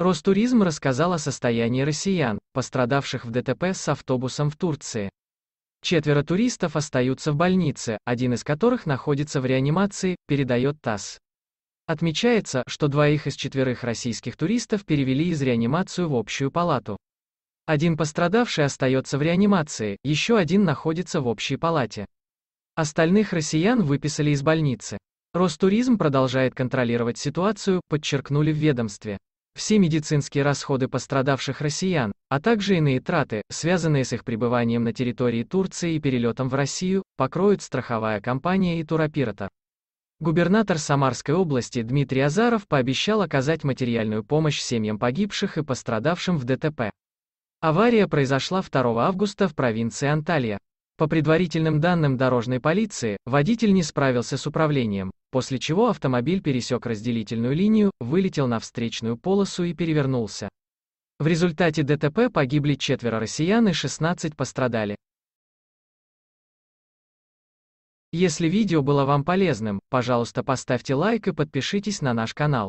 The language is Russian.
Ростуризм рассказал о состоянии россиян, пострадавших в ДТП с автобусом в Турции. Четверо туристов остаются в больнице, один из которых находится в реанимации, передает ТАСС. Отмечается, что двоих из четверых российских туристов перевели из реанимацию в общую палату. Один пострадавший остается в реанимации, еще один находится в общей палате. Остальных россиян выписали из больницы. Ростуризм продолжает контролировать ситуацию, подчеркнули в ведомстве. Все медицинские расходы пострадавших россиян, а также иные траты, связанные с их пребыванием на территории Турции и перелетом в Россию, покроют страховая компания и туроператор. Губернатор Самарской области Дмитрий Азаров пообещал оказать материальную помощь семьям погибших и пострадавшим в ДТП. Авария произошла 2 августа в провинции Анталья. По предварительным данным дорожной полиции, водитель не справился с управлением, после чего автомобиль пересек разделительную линию, вылетел на встречную полосу и перевернулся. В результате ДТП погибли четверо россиян и 16 пострадали. Если видео было вам полезным, пожалуйста поставьте лайк и подпишитесь на наш канал.